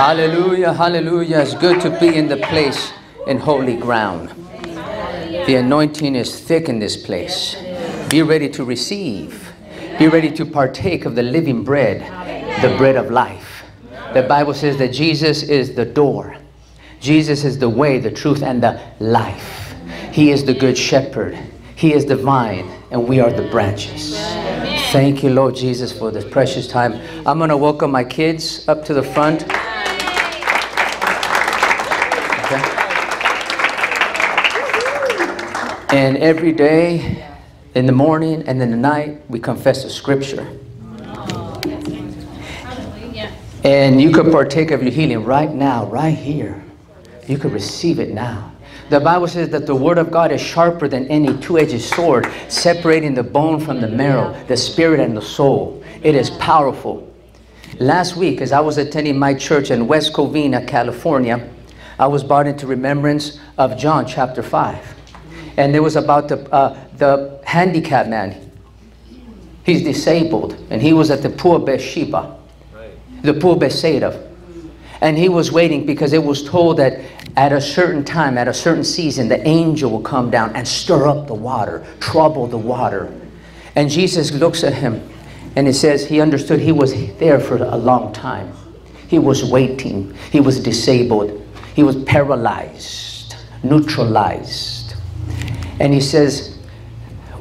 Hallelujah, hallelujah. It's good to be in the place in holy ground. The anointing is thick in this place. Be ready to receive. Be ready to partake of the living bread, the bread of life. The Bible says that Jesus is the door. Jesus is the way, the truth, and the life. He is the good shepherd. He is the vine, and we are the branches. Thank you, Lord Jesus, for this precious time. I'm going to welcome my kids up to the front. Okay. And every day, in the morning and in the night, we confess the scripture. And you could partake of your healing right now, right here. You could receive it now. The Bible says that the Word of God is sharper than any two edged sword, separating the bone from the marrow, the spirit and the soul. It is powerful. Last week, as I was attending my church in West Covina, California, I was brought into remembrance of John chapter 5. And it was about the, uh, the handicapped man. He's disabled, and he was at the pool of Bathsheba, the pool of Bethsaida. And he was waiting because it was told that at a certain time, at a certain season, the angel will come down and stir up the water, trouble the water. And Jesus looks at him and he says he understood he was there for a long time. He was waiting. He was disabled. He was paralyzed, neutralized. And he says,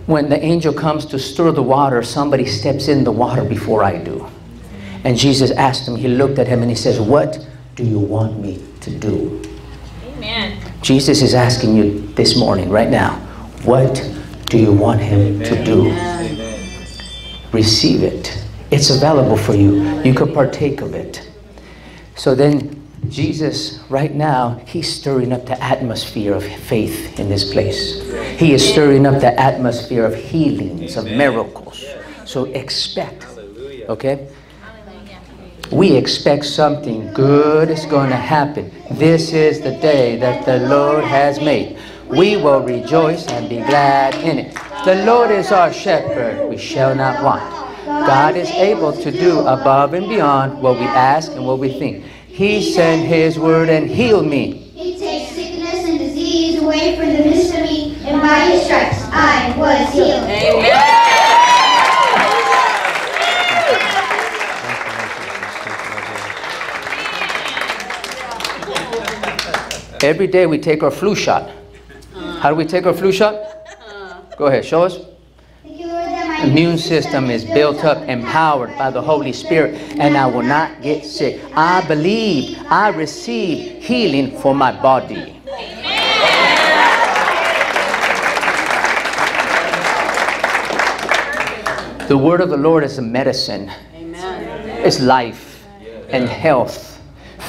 when the angel comes to stir the water, somebody steps in the water before I do. And Jesus asked him, he looked at him and he says, What do you want me to do? Amen. Jesus is asking you this morning, right now, what do you want him Amen. to do? Amen. Receive it. It's available for you. You can partake of it. So then, Jesus, right now, he's stirring up the atmosphere of faith in this place. He is stirring up the atmosphere of healings, of miracles. So expect. Okay? we expect something good is going to happen. This is the day that the Lord has made. We will rejoice and be glad in it. The Lord is our shepherd, we shall not want. God is able to do above and beyond what we ask and what we think. He sent his word and healed me. He takes sickness and disease away from the midst of me, and by his stripes I was healed. Amen. Every day we take our flu shot. How do we take our flu shot? Go ahead, show us. Immune system is built up, empowered by the Holy Spirit, and I will not get sick. I believe, I receive healing for my body. The word of the Lord is a medicine. It's life and health.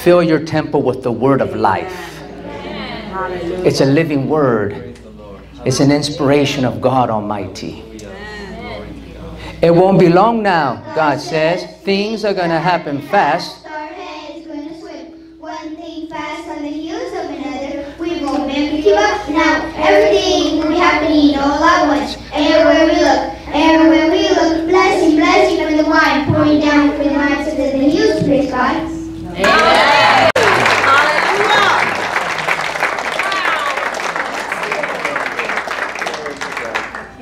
Fill your temple with the word of life. It's a living word. It's an inspiration of God Almighty. It won't be long now, God says. Things are going to happen fast. Our is gonna swim. One thing fast on the heels of another. We won't be able to keep up. Now everything will be happening all at once. Everywhere we look, everywhere we look, blessing, blessing from the wine pouring down from the minds of the news, praise God. Amen.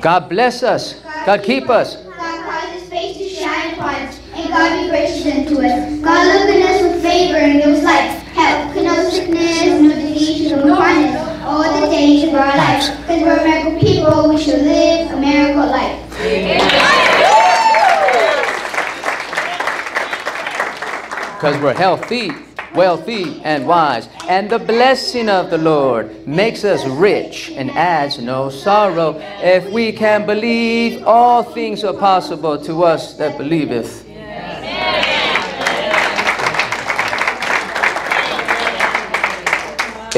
God bless us. God keep us. God cause his face to shine upon us, and God be gracious unto us. God look on us with favor and give us life, health, no sickness, no disease, no kindness, all the days of our lives. Because we're a miracle people, we should live a miracle life. Because we're healthy wealthy, and wise. And the blessing of the Lord makes us rich and adds no sorrow. If we can believe, all things are possible to us that believeth.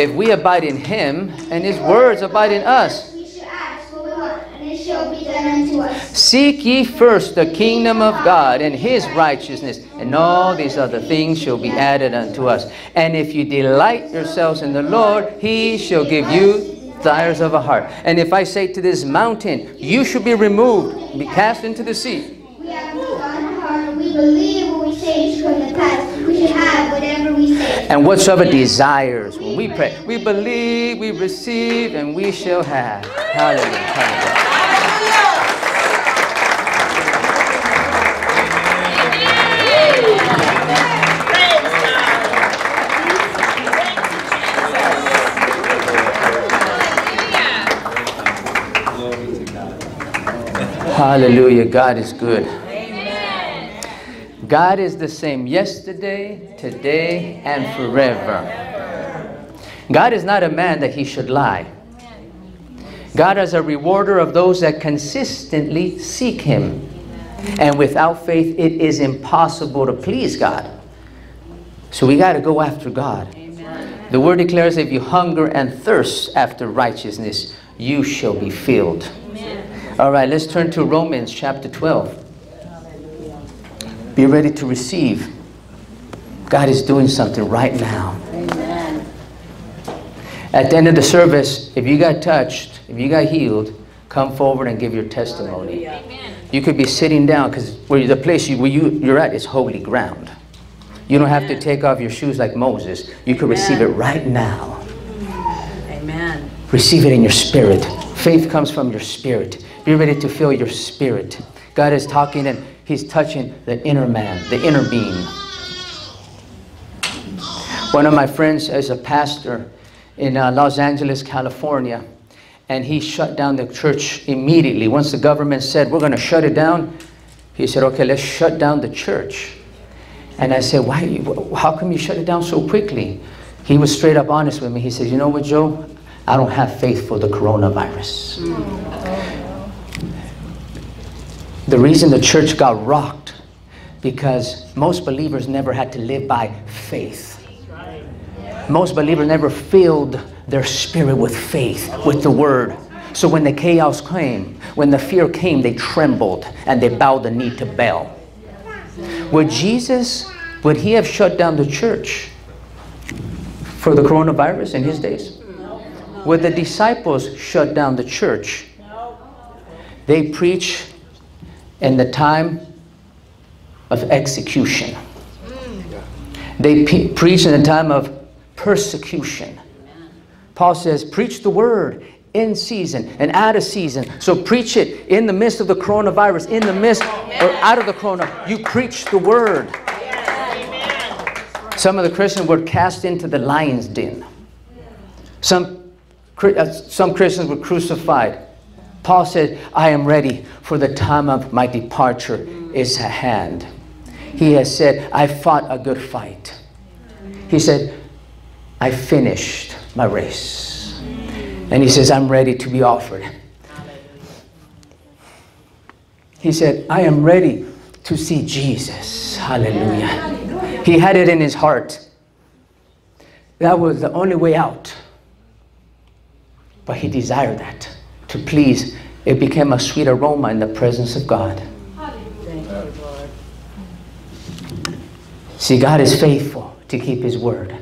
If we abide in him and his words abide in us, Seek ye first the kingdom of God and his righteousness, and all these other things shall be added unto us. And if you delight yourselves in the Lord, he shall give you desires of a heart. And if I say to this mountain, you shall be removed, be cast into the sea. We have heart, we believe change from the past. We should have whatever we say. And whatsoever desires, when we pray, we believe, we receive, and we shall have. Hallelujah. Hallelujah. Hallelujah. God is good. God is the same yesterday, today, and forever. God is not a man that he should lie. God is a rewarder of those that consistently seek him. And without faith, it is impossible to please God. So we got to go after God. The word declares if you hunger and thirst after righteousness, you shall be filled. All right, let's turn to Romans chapter 12. Be ready to receive. God is doing something right now. Amen. At the end of the service, if you got touched, if you got healed, come forward and give your testimony. Amen. You could be sitting down because where the place you, where you, you're at is holy ground. You don't have to take off your shoes like Moses. You could receive it right now. Amen. Receive it in your spirit. Faith comes from your spirit. Be ready to feel your spirit. God is talking and He's touching the inner man, the inner being. One of my friends is a pastor in uh, Los Angeles, California, and he shut down the church immediately. Once the government said, We're going to shut it down, he said, Okay, let's shut down the church. And I said, Why? How come you shut it down so quickly? He was straight up honest with me. He said, You know what, Joe? I don't have faith for the coronavirus. The reason the church got rocked because most believers never had to live by faith. Most believers never filled their spirit with faith, with the word. So when the chaos came, when the fear came, they trembled and they bowed the knee to Baal. Would Jesus, would he have shut down the church for the coronavirus in his days? Would the disciples shut down the church? They preach in the time of execution. They preach in the time of persecution. Paul says, preach the word in season and out of season. So preach it in the midst of the coronavirus, in the midst or out of the corona. You preach the word. Some of the Christians were cast into the lion's den. Some, uh, some Christians were crucified. Paul said, I am ready for the time of my departure is at hand. He has said, I fought a good fight. He said, I finished my race. And he says, I'm ready to be offered. He said, I am ready to see Jesus. Hallelujah. He had it in his heart. That was the only way out. But he desired that to please. It became a sweet aroma in the presence of God. Thank you, Lord. See, God is faithful to keep His word.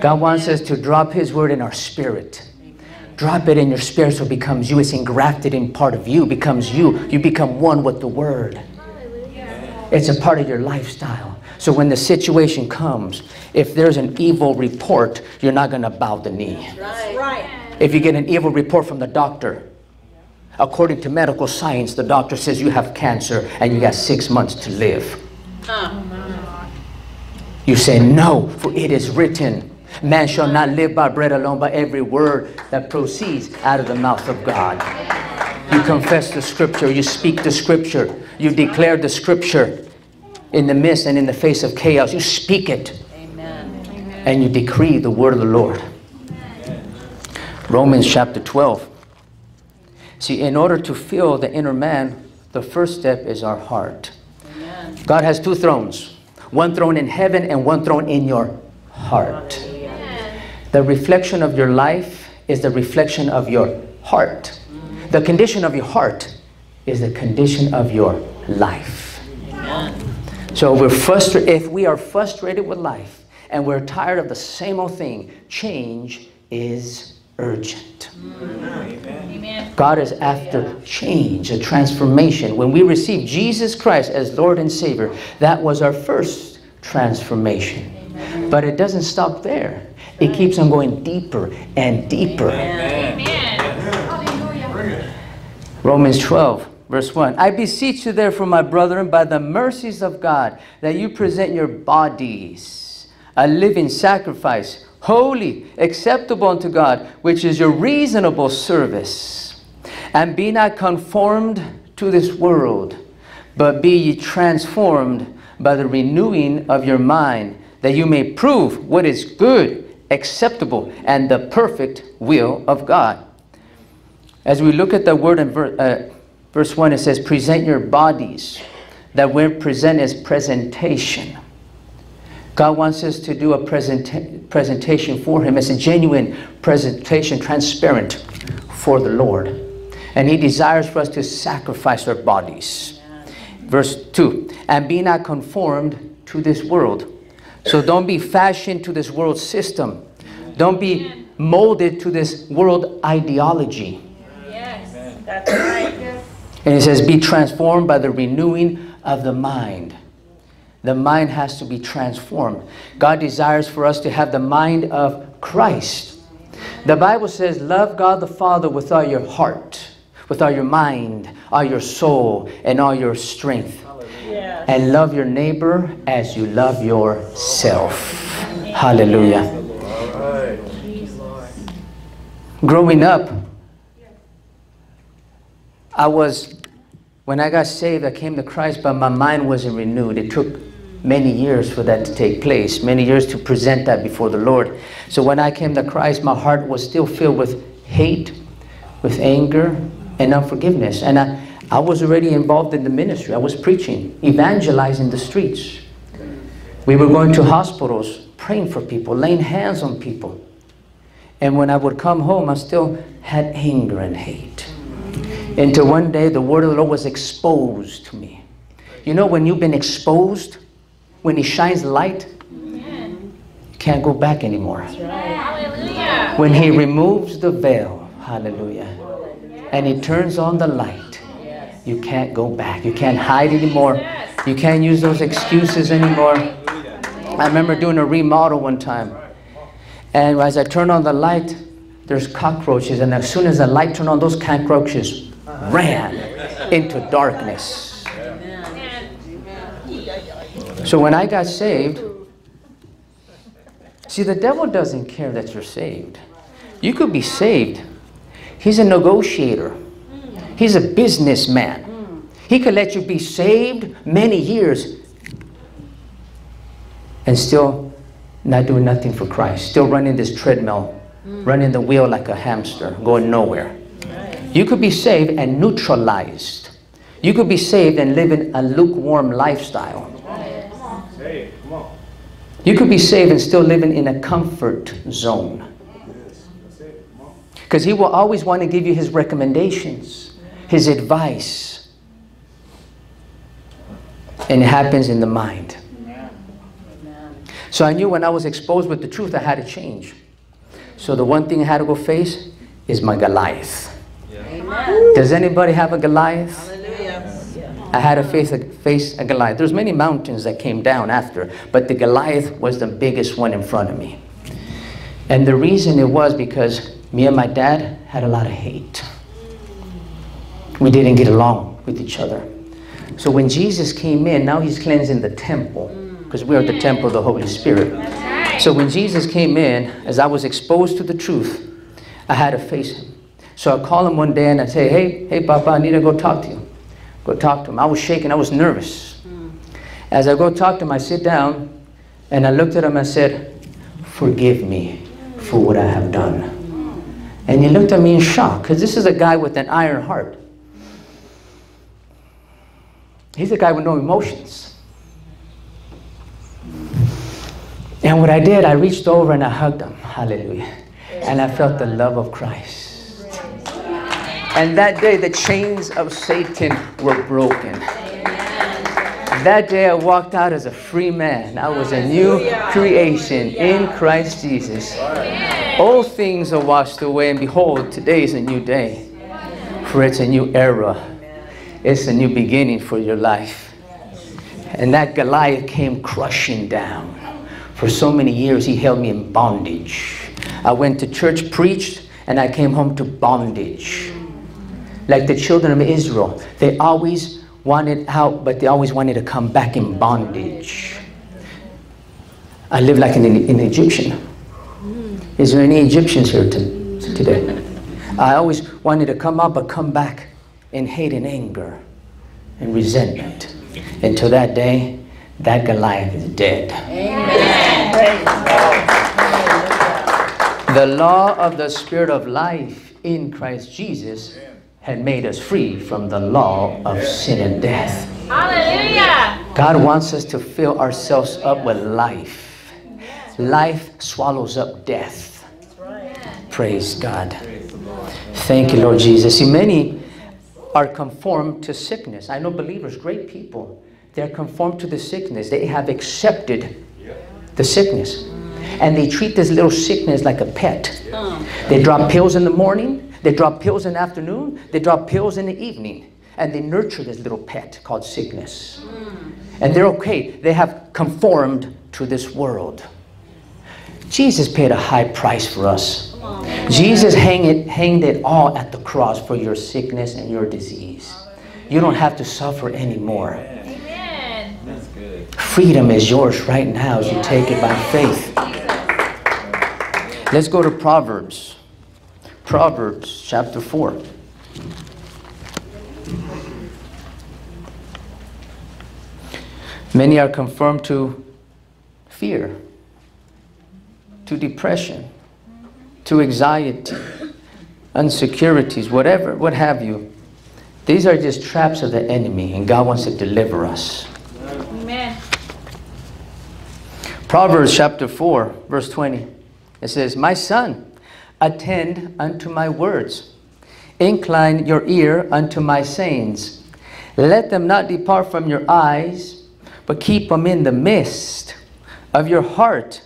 God wants us to drop His word in our spirit. Drop it in your spirit so it becomes you. It's engrafted in part of you, becomes you. You become one with the word. It's a part of your lifestyle. So when the situation comes, if there's an evil report, you're not going to bow the knee. If you get an evil report from the doctor, according to medical science, the doctor says you have cancer and you got six months to live. Oh, oh, you say, No, for it is written, man shall not live by bread alone, but every word that proceeds out of the mouth of God. You confess the scripture, you speak the scripture, you declare the scripture in the midst and in the face of chaos. You speak it Amen. and you decree the word of the Lord. Romans chapter 12. See, in order to fill the inner man, the first step is our heart. God has two thrones one throne in heaven and one throne in your heart. The reflection of your life is the reflection of your heart. The condition of your heart is the condition of your life. So we're frustrated if we are frustrated with life and we're tired of the same old thing, change is urgent. Amen. God is after change, a transformation. When we receive Jesus Christ as Lord and Savior, that was our first transformation. But it doesn't stop there. It keeps on going deeper and deeper. Romans 12, verse 1. I beseech you, therefore, my brethren, by the mercies of God, that you present your bodies a living sacrifice, holy, acceptable unto God, which is your reasonable service. And be not conformed to this world, but be ye transformed by the renewing of your mind, that you may prove what is good, acceptable, and the perfect will of God. As we look at the word in ver- uh, verse 1, it says, present your bodies. That word present is presentation. God wants us to do a presenta- presentation for Him. It's a genuine presentation, transparent for the Lord. And He desires for us to sacrifice our bodies. Verse 2 And be not conformed to this world. So don't be fashioned to this world system. Don't be molded to this world ideology. Yes, that's right. And He says, be transformed by the renewing of the mind. The mind has to be transformed. God desires for us to have the mind of Christ. The Bible says, love God the Father with all your heart, with all your mind, all your soul, and all your strength. Yes. And love your neighbor as you love yourself. Hallelujah. Growing up, I was, when I got saved, I came to Christ, but my mind wasn't renewed. It took many years for that to take place, many years to present that before the Lord. So when I came to Christ, my heart was still filled with hate, with anger, and unforgiveness. And I, I was already involved in the ministry. I was preaching, evangelizing the streets. We were going to hospitals, praying for people, laying hands on people. And when I would come home, I still had anger and hate. Until one day, the word of the Lord was exposed to me. You know, when you've been exposed, when He shines light, you can't go back anymore. When He removes the veil, hallelujah, and He turns on the light, you can't go back. You can't hide anymore. You can't use those excuses anymore. I remember doing a remodel one time. And as I turned on the light, there's cockroaches. And as soon as the light turned on, those cockroaches ran into darkness. So when I got saved, see, the devil doesn't care that you're saved. You could be saved. He's a negotiator. He's a businessman. He could let you be saved many years and still not doing nothing for Christ, still running this treadmill, running the wheel like a hamster, going nowhere. You could be saved and neutralized. You could be saved and living a lukewarm lifestyle. You could be saved and still living in a comfort zone. Because he will always want to give you his recommendations, his advice. And it happens in the mind. So I knew when I was exposed with the truth, I had to change. So the one thing I had to go face is my Goliath. Does anybody have a Goliath? I had to face a, face a Goliath. There's many mountains that came down after, but the Goliath was the biggest one in front of me. And the reason it was because me and my dad had a lot of hate. We didn't get along with each other. So when Jesus came in, now he's cleansing the temple because we are the temple of the Holy Spirit. So when Jesus came in, as I was exposed to the truth, I had to face him. So I call him one day and I say, hey, hey, Papa, I need to go talk to you. Go talk to him. I was shaking. I was nervous. As I go talk to him, I sit down and I looked at him and I said, forgive me for what I have done. And he looked at me in shock because this is a guy with an iron heart. He's a guy with no emotions. And what I did, I reached over and I hugged him. Hallelujah. And I felt the love of Christ. And that day, the chains of Satan were broken. That day, I walked out as a free man. I was a new creation in Christ Jesus. All things are washed away, and behold, today is a new day. For it's a new era. It's a new beginning for your life. And that Goliath came crushing down. For so many years, he held me in bondage. I went to church, preached, and I came home to bondage. Like the children of Israel, they always wanted out, but they always wanted to come back in bondage. I live like an, an Egyptian. Is there any Egyptians here to, today? I always wanted to come out, but come back in hate and anger and resentment. Until that day, that Goliath is dead. Amen. The law of the Spirit of life in Christ Jesus had made us free from the law of sin and death. Hallelujah. God wants us to fill ourselves up with life. Life swallows up death. Praise God. Thank you, Lord Jesus. See, many are conformed to sickness. I know believers, great people, they're conformed to the sickness. They have accepted the sickness. And they treat this little sickness like a pet. They drop pills in the morning, they drop pills in the afternoon, they drop pills in the evening. And they nurture this little pet called sickness. And they're okay. They have conformed to this world. Jesus paid a high price for us. Jesus hang it, hanged it all at the cross for your sickness and your disease. You don't have to suffer anymore. Amen. Freedom is yours right now as you take it by faith. Let's go to Proverbs. Proverbs chapter 4. Many are confirmed to fear, to depression, to anxiety, insecurities, whatever, what have you. These are just traps of the enemy, and God wants to deliver us. Amen. Proverbs chapter 4, verse 20. It says, My son, attend unto my words. Incline your ear unto my sayings. Let them not depart from your eyes, but keep them in the midst of your heart.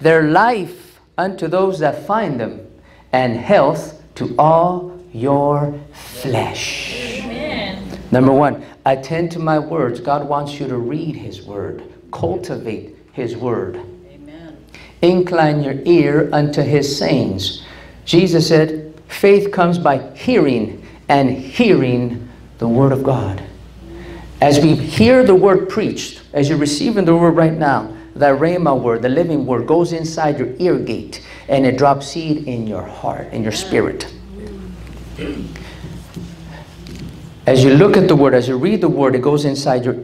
Their life unto those that find them, and health to all your flesh. Amen. Number one, attend to my words. God wants you to read His word, cultivate His word. Amen. Incline your ear unto His sayings. Jesus said, faith comes by hearing, and hearing the word of God. As we hear the word preached, as you're receiving the word right now, the Rhema word, the living word, goes inside your ear gate and it drops seed in your heart, in your spirit. As you look at the word, as you read the word, it goes inside your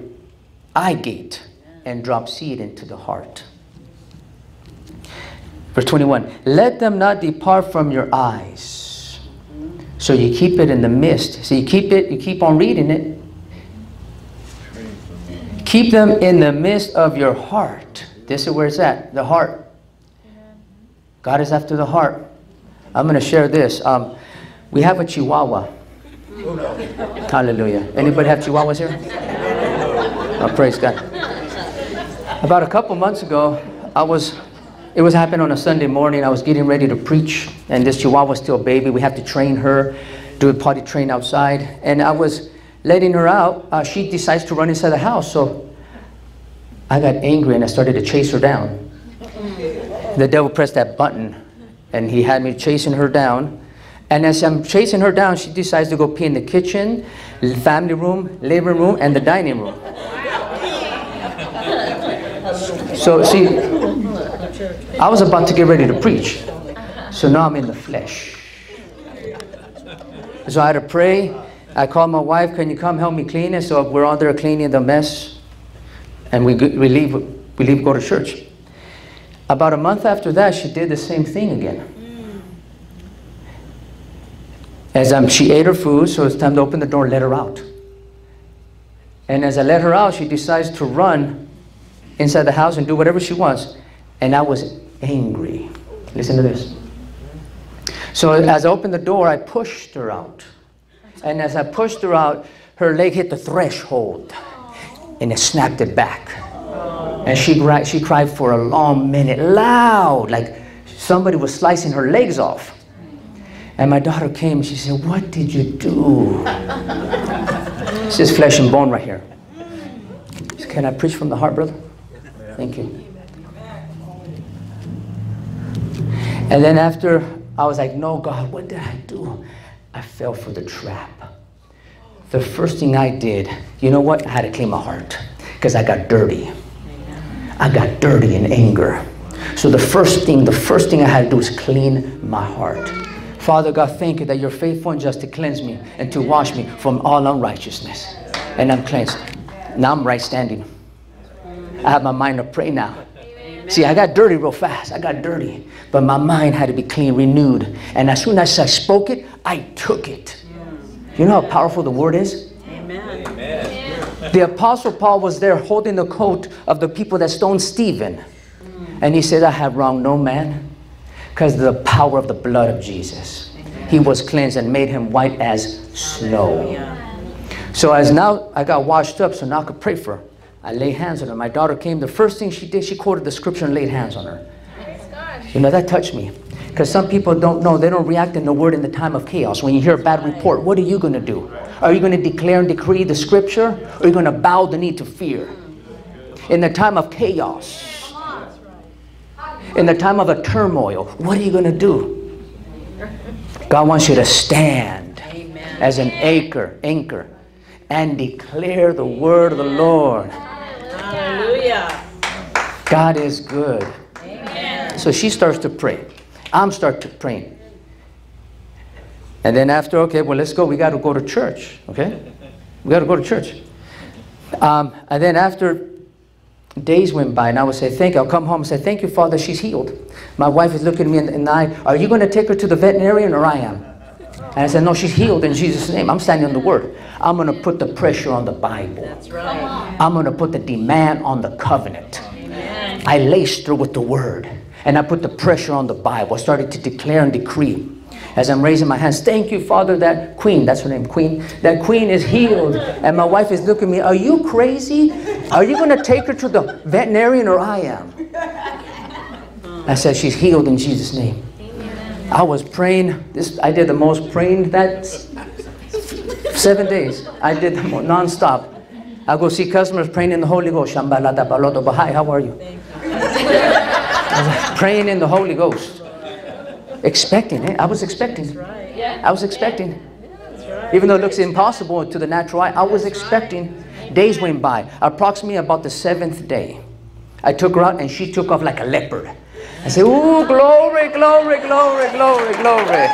eye gate and drops seed into the heart. Verse 21 Let them not depart from your eyes. So you keep it in the midst. So you keep it, you keep on reading it. Keep them in the midst of your heart. This is where it's at the heart. God is after the heart. I'm going to share this. Um, we have a chihuahua. Hallelujah. Anybody have chihuahuas here? Oh, praise God. About a couple months ago, I was, it was happening on a Sunday morning. I was getting ready to preach, and this chihuahua was still a baby. We have to train her, do a potty train outside. And I was letting her out. Uh, she decides to run inside the house. So I got angry and I started to chase her down. The devil pressed that button, and he had me chasing her down. And as I'm chasing her down, she decides to go pee in the kitchen, family room, living room, and the dining room. So, see, I was about to get ready to preach. So now I'm in the flesh. So I had to pray. I called my wife, can you come help me clean it? So we're all there cleaning the mess. And we, we, leave, we leave, go to church. About a month after that, she did the same thing again. As I'm, she ate her food, so it's time to open the door let her out. And as I let her out, she decides to run inside the house and do whatever she wants. And I was angry. Listen to this. So as I opened the door, I pushed her out. And as I pushed her out, her leg hit the threshold and it snapped it back. And she, she cried for a long minute, loud, like somebody was slicing her legs off. And my daughter came and she said, What did you do? It's just flesh and bone right here. Can I preach from the heart, brother? Thank you. And then after I was like, No, God, what did I do? I fell for the trap. The first thing I did, you know what? I had to clean my heart because I got dirty. I got dirty in anger. So the first thing, the first thing I had to do was clean my heart. Father God, thank you that you're faithful and just to cleanse me and to wash me from all unrighteousness. And I'm cleansed. Now I'm right standing. I have my mind to pray now. See, I got dirty real fast. I got dirty. But my mind had to be clean, renewed. And as soon as I spoke it, I took it. You know how powerful the word is? Amen. The apostle Paul was there holding the coat of the people that stoned Stephen. And he said, I have wronged no man because of the power of the blood of Jesus. He was cleansed and made him white as snow. So as now I got washed up, so now I could pray for her. I lay hands on her. My daughter came. The first thing she did, she quoted the scripture and laid hands on her. You know, that touched me. Because some people don't know, they don't react in the word in the time of chaos. When you hear a bad report, what are you going to do? Are you going to declare and decree the scripture? Or are you going to bow the knee to fear? In the time of chaos, in the time of a turmoil, what are you going to do? God wants you to stand as an anchor, anchor, and declare the word of the Lord. Hallelujah. God is good. So she starts to pray. I'm start to praying. And then after, okay, well, let's go. We got to go to church. Okay, we got to go to church. Um, and then after days went by, and I would say, "Thank you." I'll come home and say, "Thank you, Father. She's healed." My wife is looking at me in the eye. Are you going to take her to the veterinarian, or I am? And I said, "No, she's healed in Jesus' name. I'm standing on the Word. I'm going to put the pressure on the Bible. That's right. I'm going to put the demand on the covenant." Amen. I laced her with the word and I put the pressure on the Bible. I started to declare and decree. As I'm raising my hands, thank you, Father, that Queen, that's her name, Queen, that Queen is healed. And my wife is looking at me, are you crazy? Are you going to take her to the veterinarian or I am? I said, she's healed in Jesus' name. I was praying, this, I did the most praying that seven days. I did the non-stop. I go see customers praying in the Holy Ghost. Shambalata baloto bahai. How are you? Praying in the Holy Ghost. Expecting it. I was expecting. I was expecting. Even though it looks impossible to the natural eye, I was expecting. Days went by. Approximately about the seventh day, I took her out and she took off like a leopard. I said, Ooh, glory, glory, glory, glory, glory,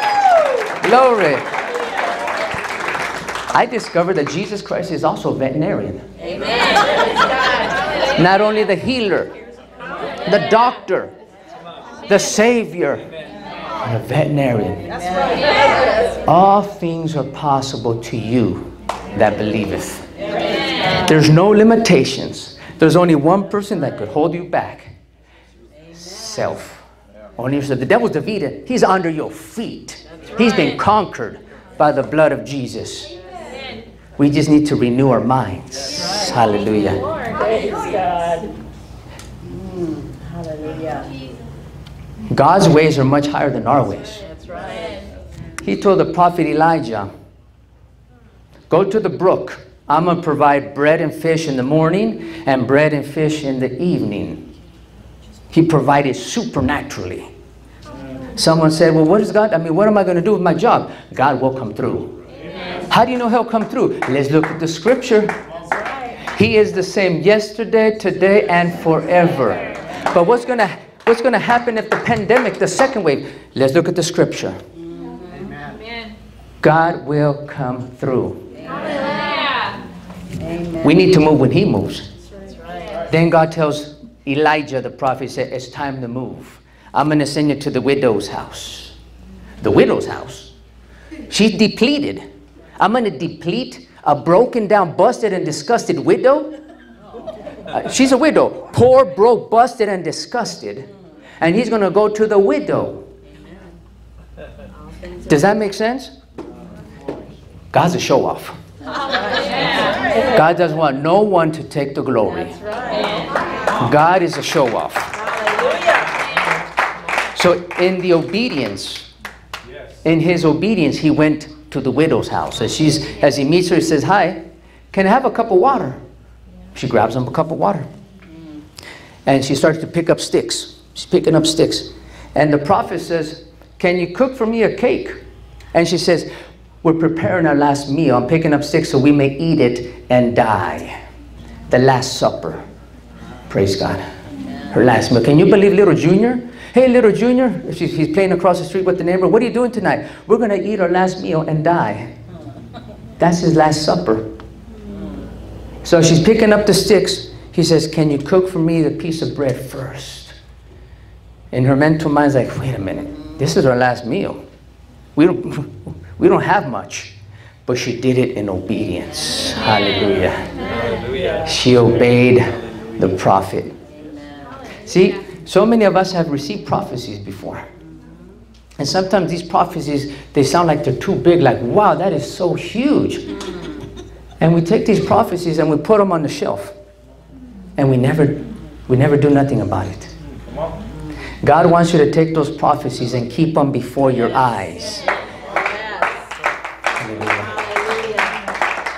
glory. I discovered that Jesus Christ is also a veterinarian. Amen. Not only the healer, the doctor, the savior, and a veterinarian. All things are possible to you that believeth. There's no limitations. There's only one person that could hold you back. Self. Only yourself. The devil's defeated. He's under your feet. He's been conquered by the blood of Jesus. We just need to renew our minds. Hallelujah. God. Hmm, hallelujah. God's ways are much higher than our ways. He told the prophet Elijah, Go to the brook. I'm going to provide bread and fish in the morning and bread and fish in the evening. He provided supernaturally. Someone said, Well, what is God? I mean, what am I going to do with my job? God will come through. How do you know He'll come through? Let's look at the scripture. He is the same yesterday, today, and forever. But what's going to what's going to happen if the pandemic, the second wave? Let's look at the scripture. Amen. God will come through. Hallelujah. We need to move when He moves. Then God tells Elijah, the prophet, said, It's time to move. I'm going to send you to the widow's house. The widow's house. She's depleted. I'm going to deplete a broken down, busted, and disgusted widow. Uh, she's a widow. Poor, broke, busted, and disgusted. And he's going to go to the widow. Does that make sense? God's a show off. God doesn't want no one to take the glory. God is a show off. So in the obedience, in his obedience, he went to the widow's house. As, she's, as he meets her, he says, Hi, can I have a cup of water? She grabs him a cup of water. And she starts to pick up sticks. She's picking up sticks. And the prophet says, Can you cook for me a cake? And she says, We're preparing our last meal. I'm picking up sticks so we may eat it and die. The Last Supper. Praise God. Her last meal. Can you believe little Junior? Hey, little Junior, he's playing across the street with the neighbor. What are you doing tonight? We're going to eat our last meal and die. That's his last supper. So she's picking up the sticks. He says, Can you cook for me the piece of bread first? In her mental mind's like, Wait a minute. This is our last meal. We don't, we don't have much. But she did it in obedience. Hallelujah. Hallelujah. She obeyed the prophet. See, so many of us have received prophecies before. And sometimes these prophecies, they sound like they're too big, like, wow, that is so huge. And we take these prophecies and we put them on the shelf. And we never, we never do nothing about it. God wants you to take those prophecies and keep them before your eyes.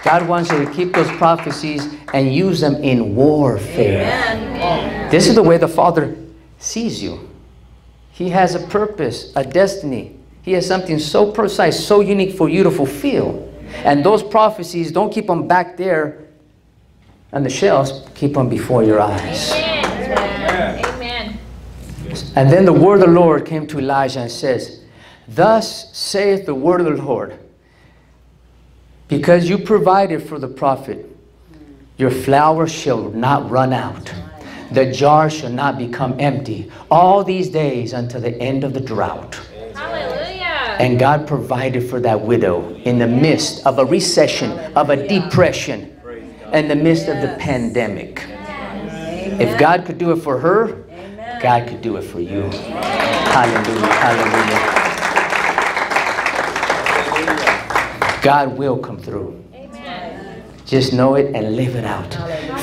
God wants you to keep those prophecies and use them in warfare. This is the way the Father sees you. He has a purpose, a destiny. He has something so precise, so unique for you to fulfill. And those prophecies, don't keep them back there on the shelves, keep them before your eyes. Amen. Amen. And then the word of the Lord came to Elijah and says, Thus saith the word of the Lord, because you provided for the prophet, your flour shall not run out, the jar shall not become empty, all these days until the end of the drought. Hallelujah. And God provided for that widow in the midst of a recession, of a depression, in the midst of the pandemic. If God could do it for her, God could do it for you. Hallelujah. Hallelujah. God will come through. Amen. Just know it and live it out.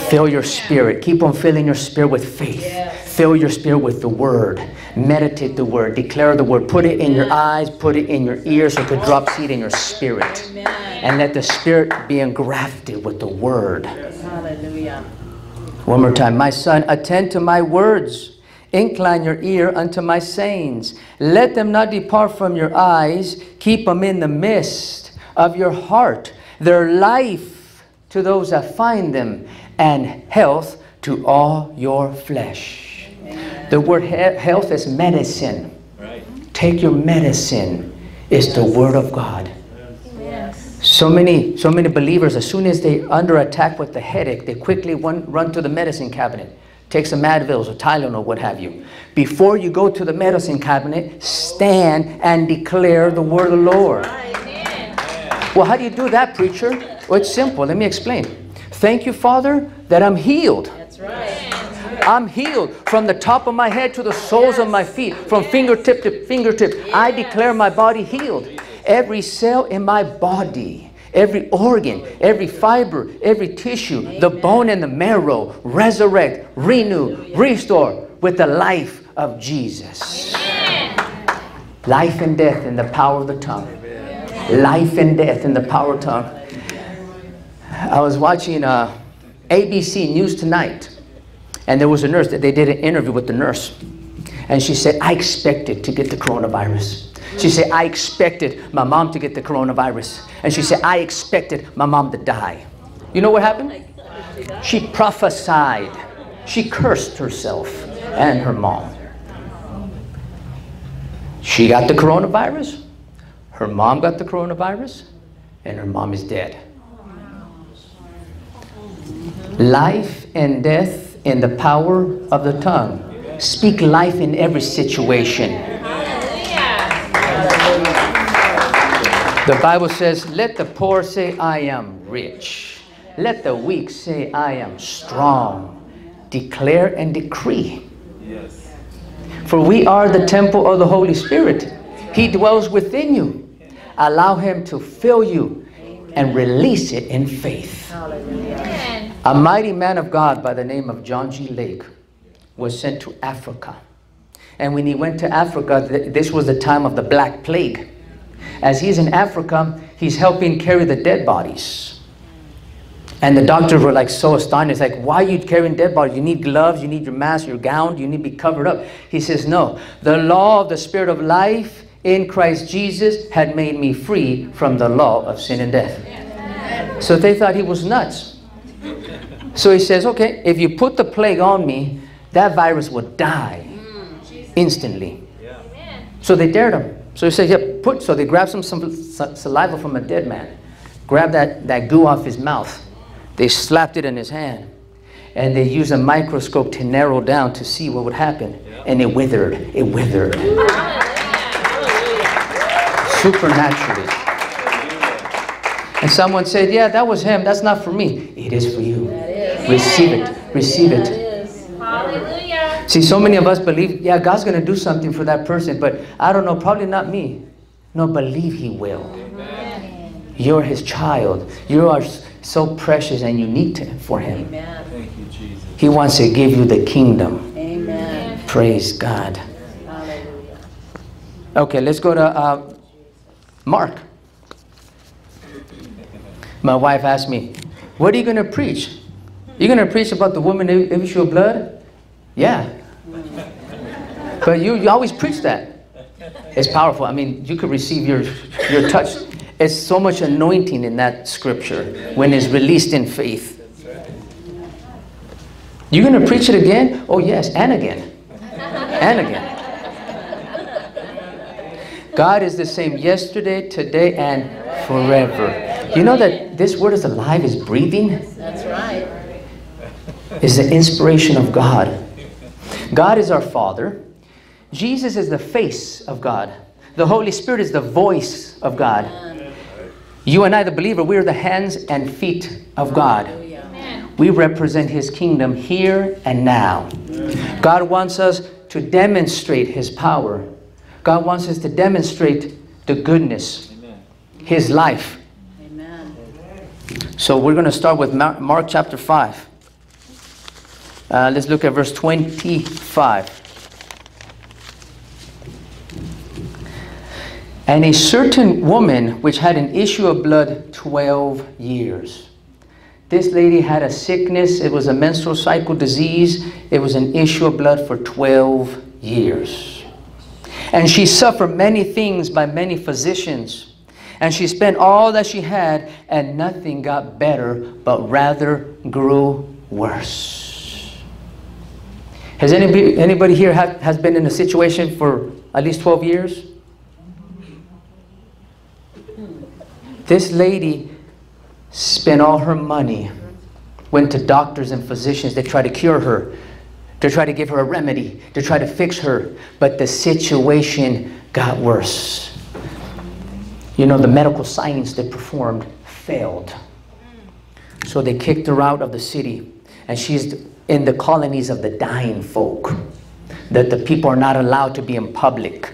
Fill your spirit. Keep on filling your spirit with faith. Fill your spirit with the word. Meditate the word. Declare the word. Put it in your eyes. Put it in your ears so it could drop seed in your spirit. And let the spirit be engrafted with the word. Hallelujah. One more time. My son, attend to my words. Incline your ear unto my sayings. Let them not depart from your eyes. Keep them in the midst of your heart. Their life to those that find them, and health to all your flesh. The word he- health is medicine. Right. Take your medicine. It's the word of God. Yes. So many, so many believers, as soon as they under attack with the headache, they quickly run, run to the medicine cabinet. Take some Advils or Tylenol or what have you. Before you go to the medicine cabinet, stand and declare the word of the Lord. Amen. Well, how do you do that, preacher? Well, it's simple. Let me explain. Thank you, Father, that I'm healed. That's right. I'm healed from the top of my head to the soles of my feet, from fingertip to fingertip. I declare my body healed. Every cell in my body, every organ, every fiber, every tissue, the bone and the marrow, resurrect, renew, restore with the life of Jesus. Amen. Life and death in the power of the tongue. Life and death in the power tongue. I was watching uh, ABC News Tonight. And there was a nurse that they did an interview with the nurse. And she said, I expected to get the coronavirus. She said, I expected my mom to get the coronavirus. And she said, I expected my mom to die. You know what happened? She prophesied. She cursed herself and her mom. She got the coronavirus. Her mom got the coronavirus. And her mom is dead. Life and death in the power of the tongue. Speak life in every situation. The Bible says, Let the poor say, I am rich. Let the weak say, I am strong. Declare and decree. For we are the temple of the Holy Spirit. He dwells within you. Allow Him to fill you and release it in faith. Amen. A mighty man of God by the name of John G. Lake was sent to Africa. And when he went to Africa, th- this was the time of the Black Plague. as he's in Africa, he's helping carry the dead bodies. And the doctors were like so astonished, It's like, why are you carrying dead bodies? You need gloves, you need your mask, your gown, you need to be covered up. He says, no, the law of the spirit of life in Christ Jesus had made me free from the law of sin and death. So they thought he was nuts. So he says, okay, if you put the plague on me, that virus would die instantly. So they dared him. So he said, yeah, put, so they grabbed some, some saliva from a dead man, grabbed that, that goo off his mouth. They slapped it in his hand. And they used a microscope to narrow down to see what would happen. And it withered. It withered. Supernaturally. And someone said, yeah, that was him. That's not for me. It is for you. Receive it. Receive it. Hallelujah. See, so many of us believe, yeah, God's going to do something for that person, but I don't know, probably not me. No, believe He will. You're His child. You are so precious and unique to, for Him. Amen. Thank you, Jesus. He wants to give you the kingdom. Amen. Praise God. Hallelujah. Okay, let's go to uh, Mark. My wife asked me, What are you going to preach? You going to preach about the woman issue of blood? Yeah. But you, you always preach that. It's powerful. I mean, you could receive your, your touch. It's so much anointing in that scripture when it's released in faith. You're going to preach it again? Oh, yes, and again. And again. God is the same yesterday, today, and forever. You know that this word is alive, is breathing, That's right. is the inspiration of God. God is our Father. Jesus is the face of God. The Holy Spirit is the voice of God. You and I, the believer, we are the hands and feet of God. We represent His kingdom here and now. God wants us to demonstrate His power. God wants us to demonstrate the goodness, His life. Amen. So we're going to start with Mar- Mark chapter 5. Uh, let's look at verse 25. And a certain woman which had an issue of blood 12 years. This lady had a sickness, it was a menstrual cycle disease, it was an issue of blood for 12 years. And she suffered many things by many physicians. And she spent all that she had, and nothing got better, but rather grew worse. Has anybody, anybody here has been in a situation for at least 12 years? This lady spent all her money, went to doctors and physicians. They tried to cure her, to try to give her a remedy, to try to fix her. But the situation got worse. You know, the medical science they performed failed. So they kicked her out of the city. And she's in the colonies of the dying folk, that the people are not allowed to be in public.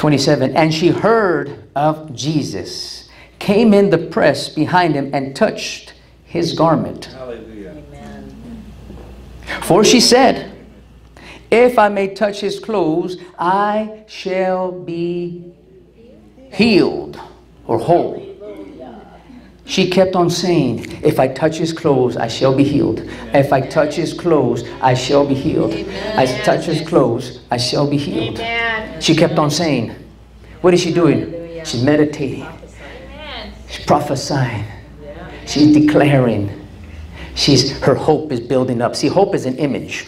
27 and she heard of jesus came in the press behind him and touched his garment. For she said if i may touch his clothes i shall be healed or whole she kept on saying, If I touch his clothes, I shall be healed. If I touch his clothes, I shall be healed. I touch his clothes, I shall be healed. Amen. She kept on saying, What is she doing? She's meditating, she's prophesying, she's declaring. She's her hope is building up. See, hope is an image.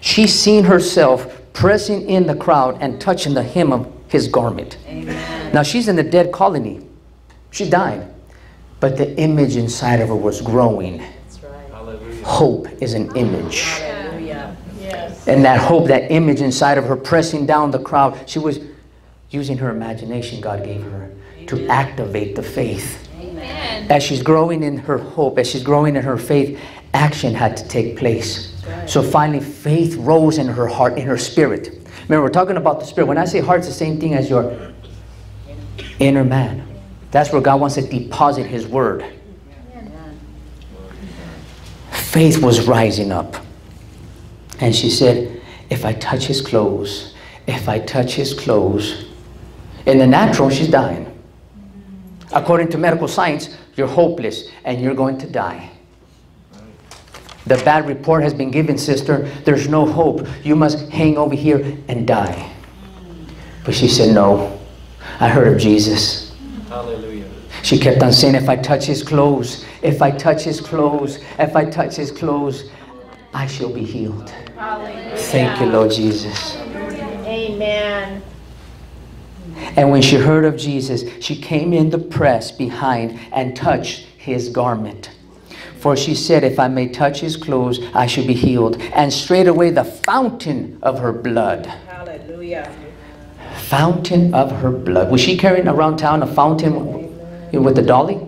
She's seen herself pressing in the crowd and touching the hem of his garment. Amen. Now she's in the dead colony. She died. But the image inside of her was growing. That's right. Hope is an image. Hallelujah. Yes. And that hope, that image inside of her pressing down the crowd, she was using her imagination God gave her to activate the faith. Amen. As she's growing in her hope, as she's growing in her faith, action had to take place. So finally, faith rose in her heart, in her spirit. Remember, we're talking about the spirit. When I say heart, it's the same thing as your inner man. That's where God wants to deposit His word. Faith was rising up. And she said, If I touch his clothes, if I touch his clothes, In the natural, she's dying. According to medical science, you're hopeless and you're going to die. The bad report has been given, sister. There's no hope. You must hang over here and die. But she said, No. I heard of Jesus. Hallelujah. She kept on saying, If I touch his clothes, if I touch his clothes, if I touch his clothes, I shall be healed. Hallelujah. Thank you, Lord Jesus. Amen. And when she heard of Jesus, she came in the press behind and touched his garment. For she said, If I may touch his clothes, I shall be healed. And straightway the fountain of her blood, Hallelujah. fountain of her blood. Was she carrying around town a fountain with the dolly?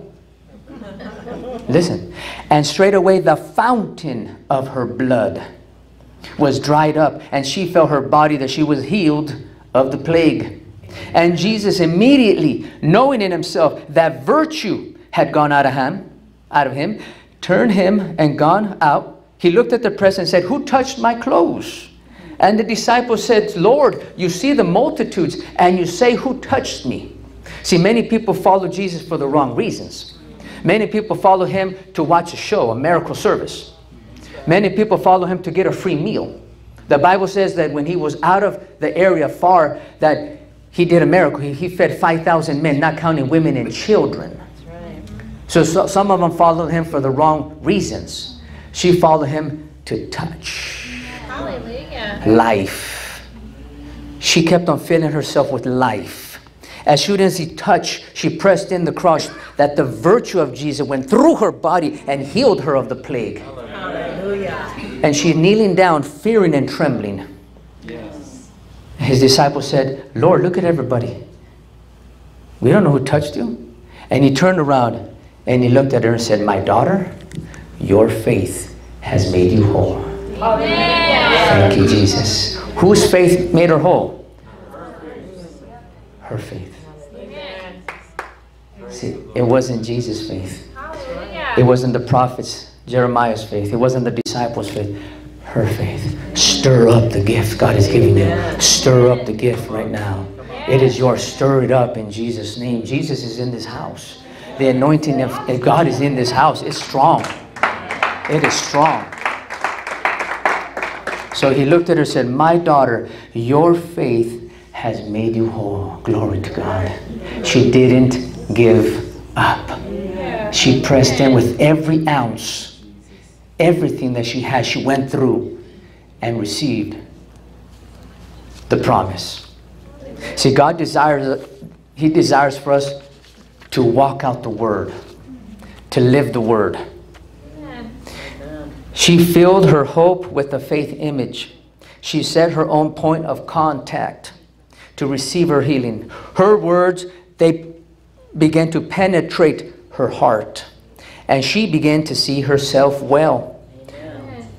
Listen. And straightway the fountain of her blood was dried up, and she felt her body that she was healed of the plague. And Jesus immediately, knowing in himself that virtue had gone out of him, out of him, turned him and gone out. He looked at the press and said, Who touched my clothes? And the disciples said, Lord, you see the multitudes, and you say, Who touched me? See, many people follow Jesus for the wrong reasons. Many people follow him to watch a show, a miracle service. Many people follow him to get a free meal. The Bible says that when he was out of the area far, that he did a miracle. He, he fed 5,000 men, not counting women and children. That's right. So, so some of them followed him for the wrong reasons. She followed him to touch Hallelujah. life. She kept on filling herself with life. As soon as he touched, she pressed in the cross that the virtue of Jesus went through her body and healed her of the plague. Hallelujah. And she kneeling down, fearing and trembling. Yes. His disciples said, Lord, look at everybody. We don't know who touched you. And he turned around and he looked at her and said, My daughter, your faith has made you whole. Thank you, Jesus. Whose faith made her whole? Her faith. See, it wasn't Jesus' faith. It wasn't the prophets, Jeremiah's faith. It wasn't the disciples' faith. Her faith. Stir up the gift God is giving you. Stir up the gift right now. It is yours. Stir it up in Jesus' name. Jesus is in this house. The anointing of of God is in this house. It's strong. It is strong. So he looked at her and said, My daughter, your faith has made you whole. Glory to God. She didn't give up. She pressed in with every ounce, everything that she had, she went through and received the promise. See, God desires, He desires for us to walk out the Word, to live the Word. She filled her hope with the faith image. She set her own point of contact to receive her healing. Her words, they began to penetrate her heart. And she began to see herself well.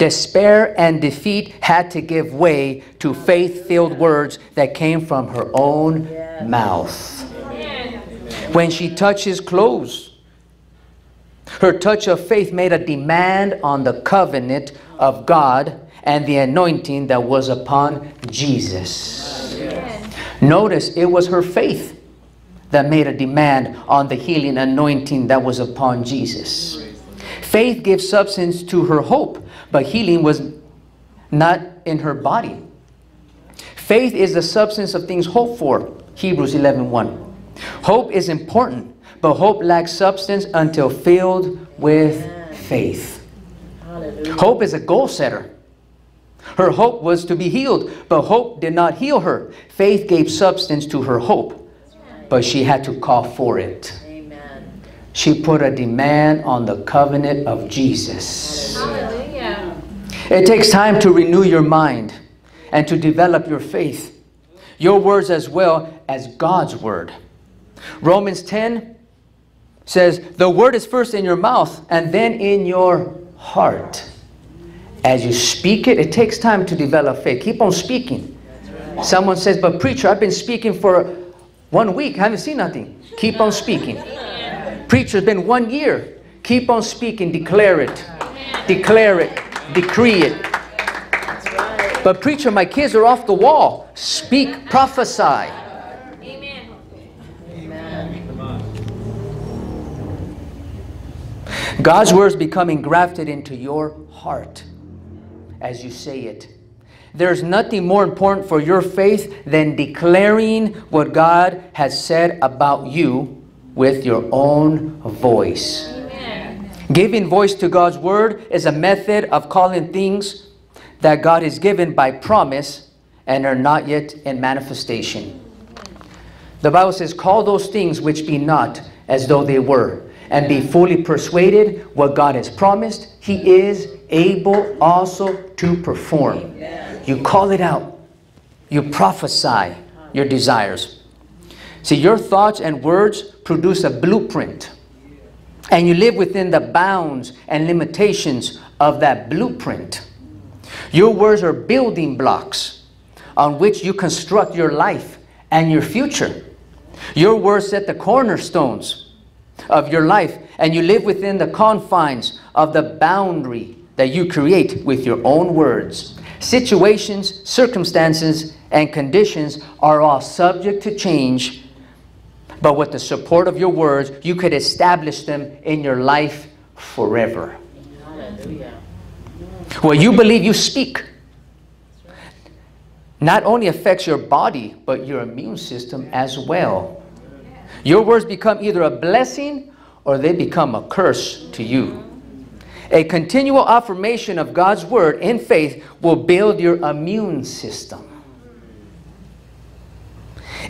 Despair and defeat had to give way to faith filled words that came from her own mouth. When she touched his clothes, her touch of faith made a demand on the covenant of God and the anointing that was upon Jesus. Notice it was her faith that made a demand on the healing anointing that was upon Jesus. Faith gives substance to her hope, but healing was not in her body. Faith is the substance of things hoped for. Hebrews 11:1. Hope is important, but hope lacks substance until filled with faith. Hallelujah. Hope is a goal setter. Her hope was to be healed, but hope did not heal her. Faith gave substance to her hope, but she had to call for it. Amen. She put a demand on the covenant of Jesus. Hallelujah. It takes time to renew your mind and to develop your faith, your words as well as God's word. Romans 10 says, The word is first in your mouth and then in your heart. As you speak it, it takes time to develop faith. Keep on speaking. Someone says, But preacher, I've been speaking for one week, I haven't seen nothing. Keep on speaking. Preacher, it's been one year. Keep on speaking, declare it. Declare it, decree it. But preacher, my kids are off the wall. Speak, prophesy. Amen. God's word is becoming grafted into your heart as you say it. There's nothing more important for your faith than declaring what God has said about you with your own voice. Giving voice to God's word is a method of calling things that God has given by promise and are not yet in manifestation. The Bible says, Call those things which be not as though they were, and be fully persuaded what God has promised, He is able also to perform. You call it out, you prophesy your desires. See, your thoughts and words produce a blueprint, and you live within the bounds and limitations of that blueprint. Your words are building blocks on which you construct your life and your future. Your words set the cornerstones of your life, and you live within the confines of the boundary that you create with your own words. Situations, circumstances, and conditions are all subject to change, but with the support of your words, you could establish them in your life forever. Hallelujah. What you believe you speak not only affects your body, but your immune system as well. Your words become either a blessing or they become a curse to you. A continual affirmation of God's word in faith will build your immune system.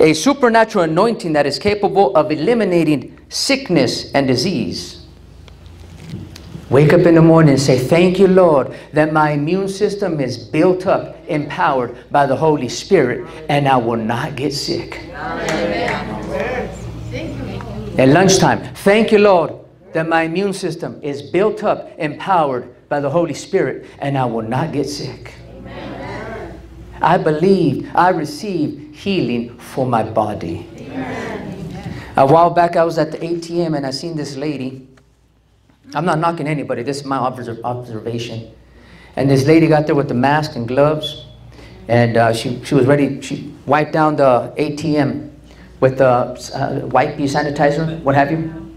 A supernatural anointing that is capable of eliminating sickness and disease. Wake up in the morning and say, Thank you, Lord, that my immune system is built up, empowered by the Holy Spirit, and I will not get sick. At lunchtime, thank you, Lord, that my immune system is built up, empowered by the Holy Spirit, and I will not get sick. I believe I received healing for my body. A while back, I was at the ATM and I seen this lady. I'm not knocking anybody, this is my obser- observation. And this lady got there with the mask and gloves, and uh, she, she was ready. She wiped down the ATM with the uh, white bee sanitizer, what have you.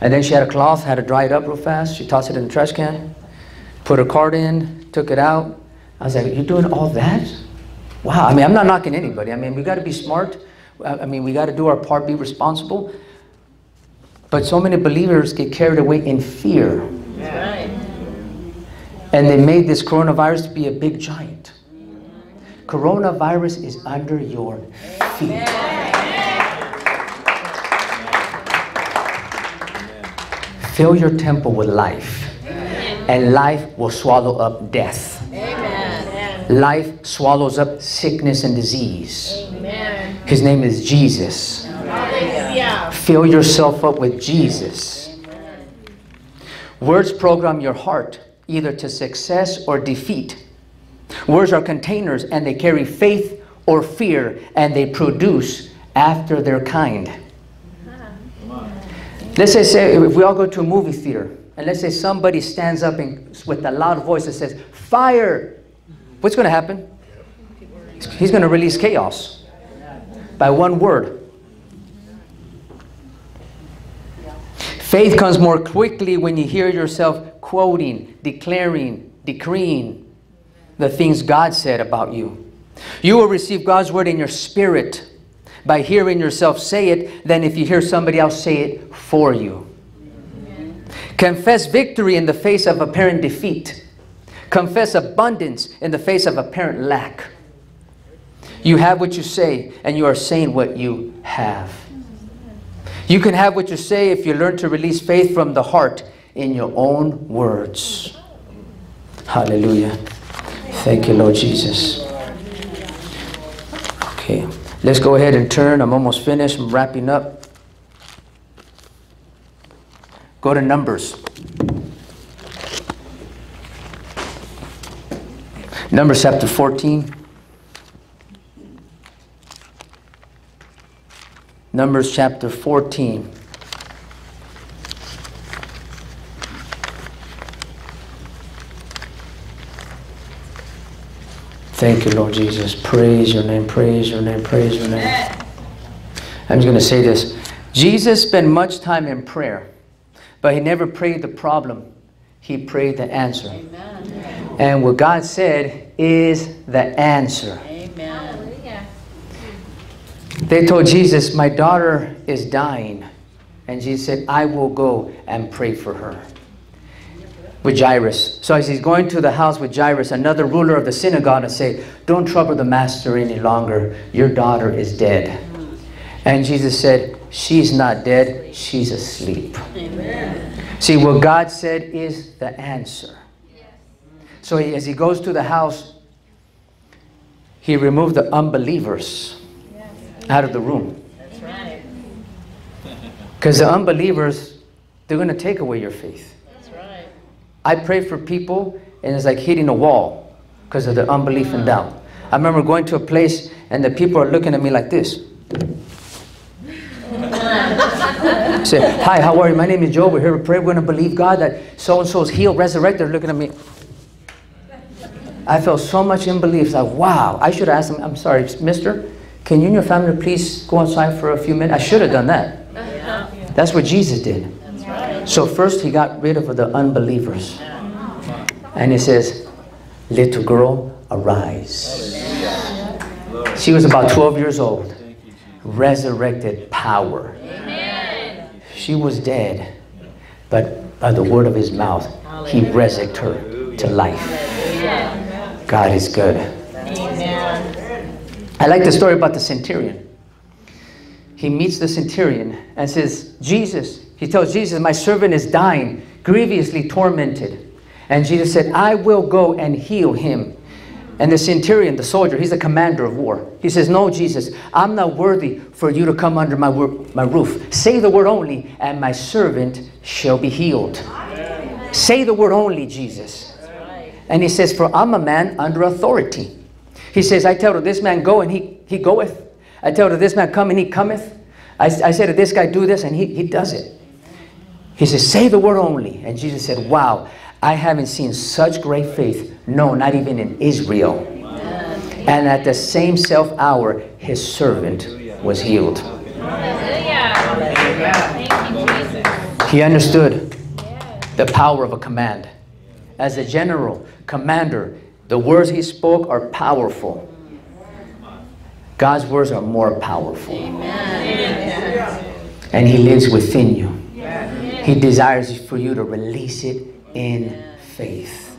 And then she had a cloth, had to dry it up real fast. She tossed it in the trash can, put her card in, took it out. I was like, You're doing all that? Wow. I mean, I'm not knocking anybody. I mean, we got to be smart. I mean, we got to do our part, be responsible. But so many believers get carried away in fear. Right. And they made this coronavirus to be a big giant. Coronavirus is under your feet. Fill your temple with life, and life will swallow up death. Amen. Life swallows up sickness and disease. Amen. His name is Jesus. Hallelujah. Fill yourself up with Jesus. Words program your heart either to success or defeat. Words are containers and they carry faith or fear and they produce after their kind. Uh-huh. Let's say, say if we all go to a movie theater and let's say somebody stands up and with a loud voice that says, Fire! What's going to happen? He's going to release chaos by one word. Faith comes more quickly when you hear yourself quoting, declaring, decreeing the things God said about you. You will receive God's word in your spirit by hearing yourself say it than if you hear somebody else say it for you. Confess victory in the face of apparent defeat. Confess abundance in the face of apparent lack. You have what you say, and you are saying what you have. You can have what you say if you learn to release faith from the heart in your own words. Hallelujah. Thank you, Lord Jesus. Okay, let's go ahead and turn. I'm almost finished. I'm wrapping up. Go to Numbers. Numbers chapter 14. Numbers chapter 14. Thank you, Lord Jesus. Praise your name, praise your name, praise your name. I'm just going to say this. Jesus spent much time in prayer, But he never prayed the problem, he prayed the answer. Amen. And what God said is the answer. Amen. They told Jesus, My daughter is dying. And Jesus said, I will go and pray for her. With Jairus. So as he's going to the house with Jairus, another ruler of the synagogue, and say, Don't trouble the master any longer. Your daughter is dead. And Jesus said, She's not dead, she's asleep. Amen. See, what God said is the answer. So he, as he goes to the house, he removed the unbelievers out of the room. Because the unbelievers, they're going to take away your faith. Right. I pray for people, and it's like hitting a wall because of the unbelief and doubt. I remember going to a place, and the people are looking at me like this. Say, hi, how are you? My name is Joe. We're here to pray. We're going to believe God that so and so is healed, resurrected. They're looking at me. I felt so much unbelief. Like, wow. I should ask them, I'm sorry, mister, can you and your family please go outside for a few minutes? I should have done that. Yeah. That's what Jesus did. So first he got rid of the unbelievers. And he says, little girl, arise. She was about 12 years old. Resurrected power. She was dead. But by the word of his mouth, he resurrected her to life. God is good. I like the story about the centurion. He meets the centurion and says, Jesus, he tells Jesus, my servant is dying, grievously tormented. And Jesus said, I will go and heal him. And the centurion, the soldier, he's the commander of war. He says, No, Jesus, I'm not worthy for you to come under my, my roof. Say the word only, and my servant shall be healed. Say the word only, Jesus. And he says, For I'm a man under authority. He says, I tell to this man, go, and he, he goeth. I tell to this man, come, and he cometh. I, I say to this guy, do this, and he, he does it. He says, say the word only. And Jesus said, wow, I haven't seen such great faith, no, not even in Israel. And at the same self hour, his servant was healed. He understood the power of a command. As a general, commander, the words he spoke are powerful. God's words are more powerful. And he lives within you. He desires for you to release it in faith.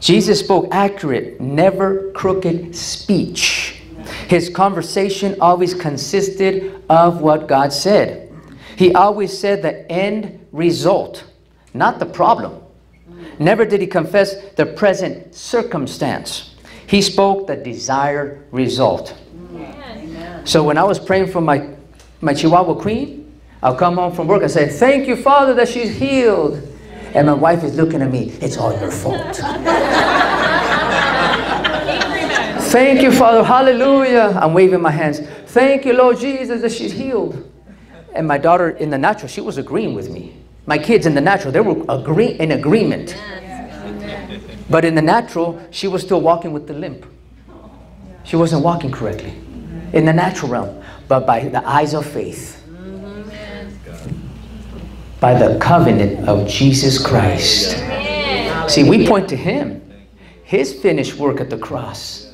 Jesus spoke accurate, never crooked speech. His conversation always consisted of what God said. He always said the end result, not the problem. Never did he confess the present circumstance. He spoke the desired result. So when I was praying for my, my Chihuahua queen, I'll come home from work and say, Thank you, Father, that she's healed. And my wife is looking at me, It's all your fault. Thank you, Father. Hallelujah. I'm waving my hands. Thank you, Lord Jesus, that she's healed. And my daughter in the natural, she was agreeing with me. My kids in the natural, they were agree- in agreement. But in the natural, she was still walking with the limp. She wasn't walking correctly in the natural realm. But by the eyes of faith, by the covenant of Jesus Christ. See, we point to Him, His finished work at the cross.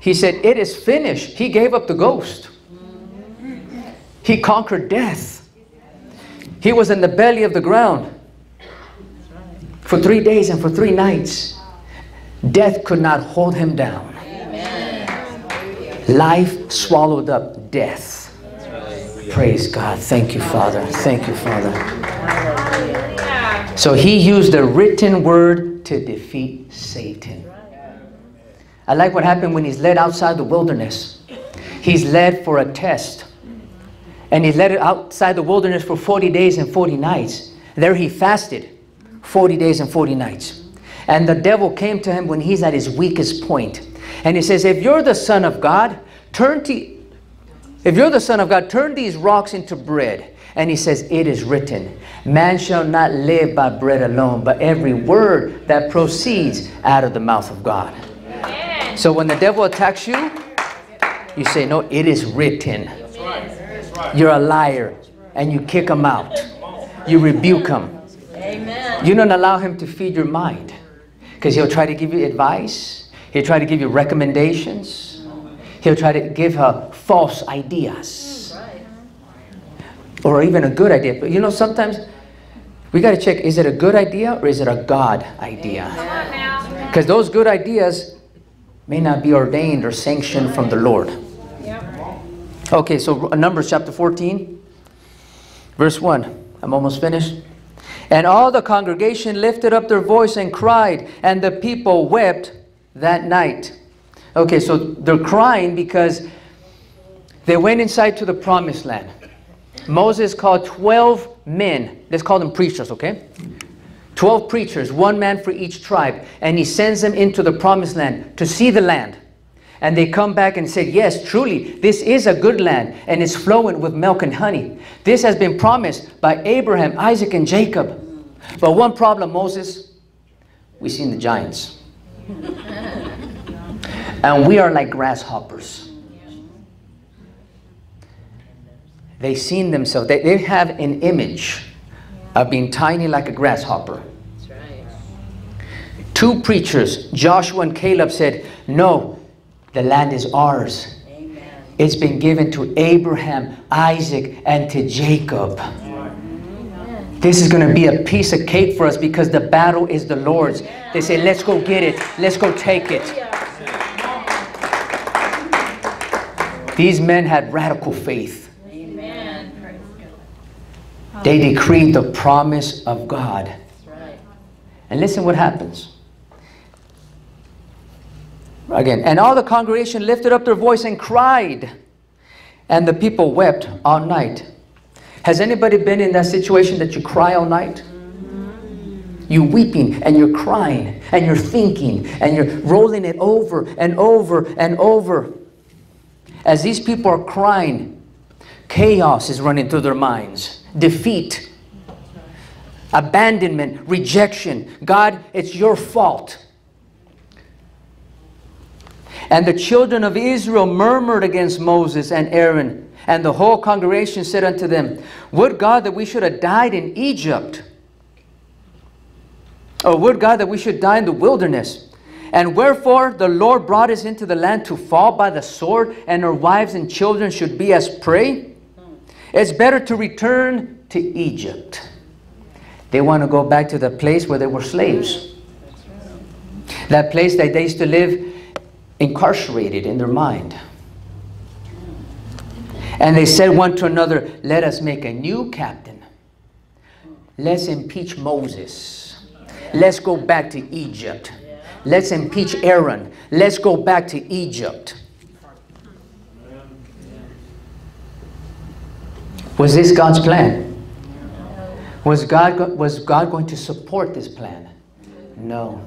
He said, It is finished. He gave up the ghost, He conquered death. He was in the belly of the ground for three days and for three nights. Death could not hold him down. Life swallowed up death. Praise God. Thank you, Father. Thank you, Father. So he used the written word to defeat Satan. I like what happened when he's led outside the wilderness. He's led for a test. And he led it outside the wilderness for 40 days and 40 nights. There he fasted 40 days and 40 nights. And the devil came to him when he's at his weakest point. And he says, If you're the Son of God, turn to if you're the Son of God, turn these rocks into bread. And he says, It is written, Man shall not live by bread alone, but every word that proceeds out of the mouth of God. So when the devil attacks you, you say, No, it is written. You're a liar. and you kick him out. You rebuke him. Amen. You don't allow him to feed your mind because he'll try to give you advice, he'll try to give you recommendations, he'll try to give her false ideas or even a good idea. But you know, sometimes we got to check is it a good idea or is it a God idea? Because those good ideas may not be ordained or sanctioned from the Lord. Okay, so Numbers chapter 14, verse 1. I'm almost finished. And all the congregation lifted up their voice and cried, and the people wept that night. Okay, so they're crying because they went inside to the promised land. Moses called 12 men, let's call them preachers, okay? 12 preachers, one man for each tribe, and he sends them into the promised land to see the land. And they come back and said, Yes, truly, this is a good land and it's flowing with milk and honey. This has been promised by Abraham, Isaac, and Jacob. But one problem, Moses, we seen the giants. And we are like grasshoppers. They seen themselves, they, they have an image of being tiny like a grasshopper. Right. Two preachers, Joshua and Caleb, said, No, the land is ours. Amen. It's been given to Abraham, Isaac, and to Jacob. This is going to be a piece of cake for us because the battle is the Lord's. They say, Let's go get it. Let's go take it. These men had radical faith. Amen. They decreed the promise of God. Right. And listen what happens. Again, and all the congregation lifted up their voice and cried, and the people wept all night. Has anybody been in that situation that you cry all night? You're weeping and you're crying and you're thinking and you're rolling it over and over and over. As these people are crying, chaos is running through their minds, defeat, abandonment, rejection. God, it's your fault. And the children of Israel murmured against Moses and Aaron. And the whole congregation said unto them, Would God that we should have died in Egypt? Or would God that we should die in the wilderness? And wherefore the Lord brought us into the land to fall by the sword, and our wives and children should be as prey? It's better to return to Egypt. They want to go back to the place where they were slaves. That place that they used to live incarcerated in their mind. And they said one to another, Let us make a new captain. Let's impeach Moses. Let's go back to Egypt. Let's impeach Aaron. Let's go back to Egypt. Was this God's plan? Was God, was God going to support this plan? No.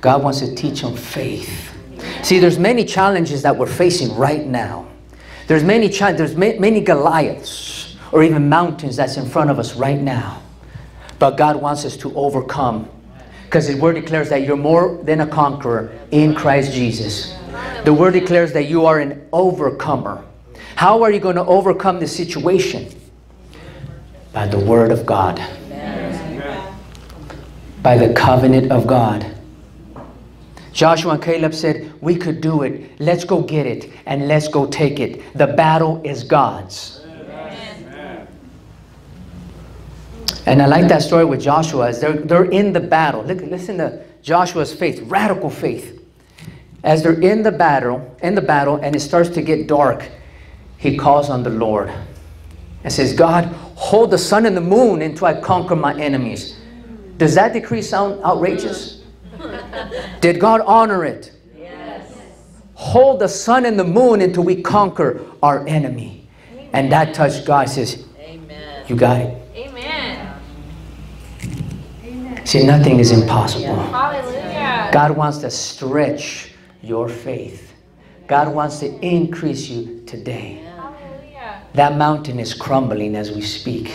God wants to teach them faith. See, there's many challenges that we're facing right now. There's many there's ma- many Goliaths or even mountains that's in front of us right now. But God wants us to overcome because His Word declares that you're more than a conqueror in Christ Jesus. The Word declares that you are an overcomer. How are you going to overcome this situation? By the Word of God, by the covenant of God. Joshua and Caleb said, We could do it. Let's go get it and let's go take it. The battle is God's. And I like that story with Joshua as they're, they're in the battle. Look, listen to Joshua's faith, radical faith. As they're in the battle, in the battle, and it starts to get dark, he calls on the Lord and says, God, hold the sun and the moon until I conquer my enemies. Does that decree sound outrageous? Did God honor it? Yes. Hold the sun and the moon until we conquer our enemy. And that touched God. He says, Amen. You got it. See, nothing is impossible. God wants to stretch your faith. God wants to increase you today. That mountain is crumbling as we speak.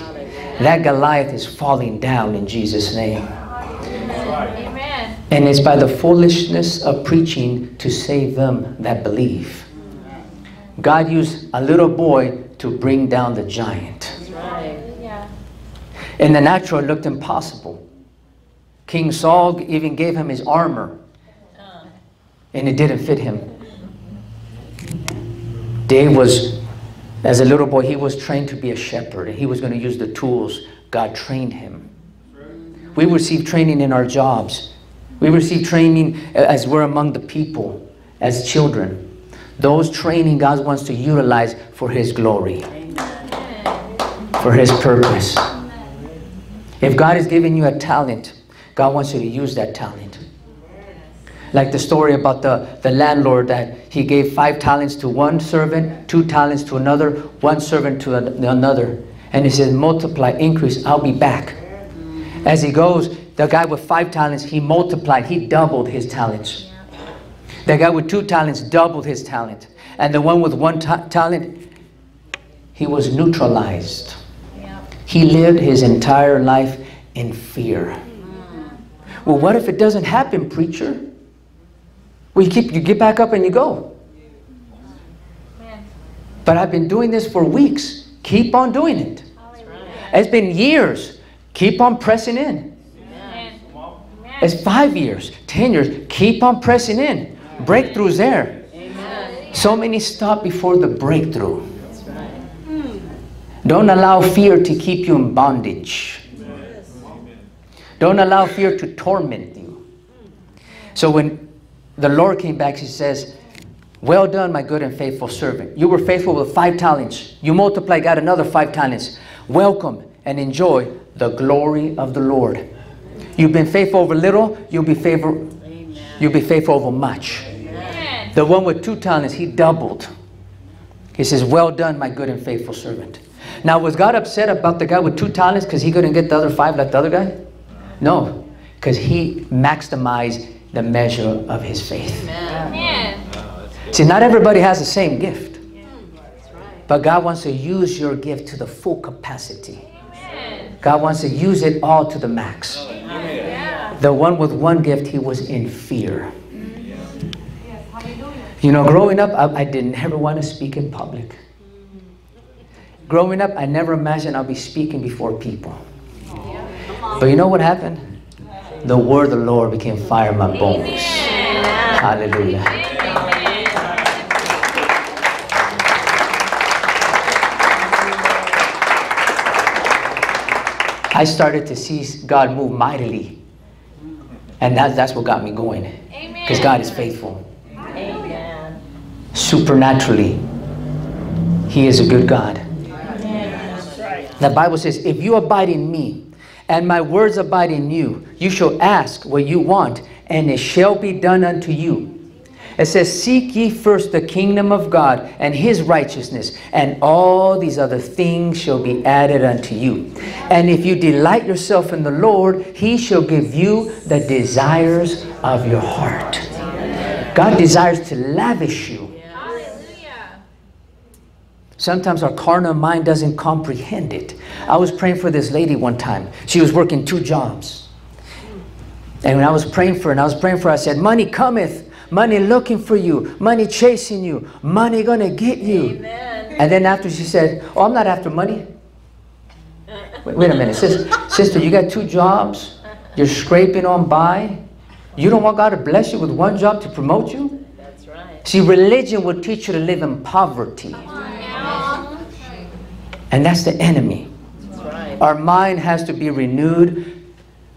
That Goliath is falling down in Jesus' name. Amen. And it's by the foolishness of preaching to save them that believe. God used a little boy to bring down the giant. In the natural, it looked impossible. King Saul even gave him his armor, and it didn't fit him. Dave was, as a little boy, he was trained to be a shepherd, and he was going to use the tools God trained him. We receive training in our jobs. We receive training as we're among the people, as children. Those training God wants to utilize for His glory, for His purpose. If God has given you a talent, God wants you to use that talent. Like the story about the, the landlord that he gave five talents to one servant, two talents to another, one servant to an- another. And he says, multiply, increase, I'll be back. As he goes, the guy with five talents, he multiplied, he doubled his talents. The guy with two talents doubled his talent. And the one with one ta- talent, he was neutralized. He lived his entire life in fear. Well, what if it doesn't happen, preacher? Well, you keep you get back up and you go. But I've been doing this for weeks. Keep on doing it. It's been years. Keep on pressing in. It's five years, ten years. Keep on pressing in. Breakthroughs there. So many stop before the breakthrough. Don't allow fear to keep you in bondage. Don't allow fear to torment you. So when the Lord came back, He says, Well done, my good and faithful servant. You were faithful with five talents. You multiplied, got another five talents. Welcome and enjoy the glory of the Lord. You've been faithful over little, you'll be faithful, Amen. you'll be faithful over much. Amen. The one with two talents, he doubled. He says, Well done, my good and faithful servant. Now, was God upset about the guy with two talents because he couldn't get the other five like the other guy? No, because he maximized the measure of his faith. Amen. Amen. See, not everybody has the same gift, That's right. but God wants to use your gift to the full capacity. Amen. God wants to use it all to the max. Yeah. The one with one gift, he was in fear. You know, growing up, I, I didn't ever want to speak in public. Mm-hmm. Growing up, I never imagined I'll be speaking before people. But you know what happened? The word of the Lord became fire in my bones. Hallelujah. I started to see God move mightily. And that, that's what got me going. Because God is faithful. Amen. Supernaturally, He is a good God. The Bible says, If you abide in me, and my words abide in you, you shall ask what you want, and it shall be done unto you. It says, Seek ye first the kingdom of God and his righteousness, and all these other things shall be added unto you. And if you delight yourself in the Lord, he shall give you the desires of your heart. God desires to lavish you. Sometimes our carnal mind doesn't comprehend it. I was praying for this lady one time. She was working two jobs. And when I was praying for her, and I was praying for her, I said, Money cometh, money looking for you, money chasing you, money gonna get you. Amen. And then after she said, Oh, I'm not after money. Wait, wait a minute, sis, sister, you got two jobs, you're scraping on by. You don't want God to bless you with one job to promote you? That's right. See, religion will teach you to live in poverty. And that's the enemy. That's right. Our mind has to be renewed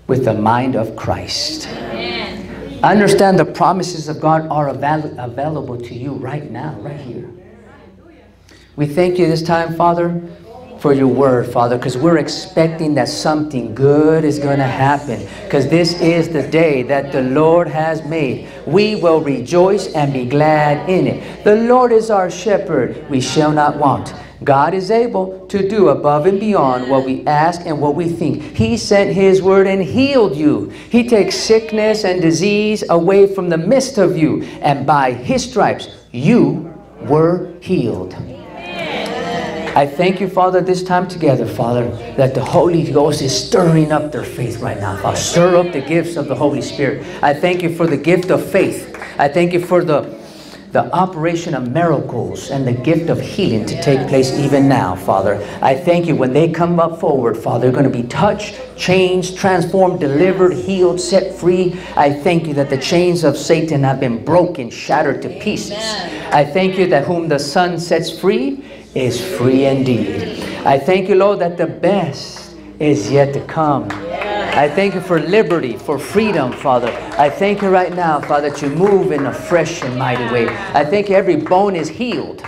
with the mind of Christ. Amen. Understand the promises of God are avail- available to you right now, right here. We thank you this time, Father, for your word, Father, because we're expecting that something good is going to happen. Because this is the day that the Lord has made. We will rejoice and be glad in it. The Lord is our shepherd, we shall not want. God is able to do above and beyond what we ask and what we think. He sent His word and healed you. He takes sickness and disease away from the midst of you. And by His stripes, you were healed. I thank you, Father, this time together, Father, that the Holy Ghost is stirring up their faith right now. Father, stir up the gifts of the Holy Spirit. I thank you for the gift of faith. I thank you for the the operation of miracles and the gift of healing to take place even now, Father. I thank you when they come up forward, Father, they're going to be touched, changed, transformed, delivered, healed, set free. I thank you that the chains of Satan have been broken, shattered to pieces. I thank you that whom the Son sets free is free indeed. I thank you, Lord, that the best is yet to come. I thank you for liberty, for freedom, Father. I thank you right now, Father, that you move in a fresh and mighty way. I think every bone is healed.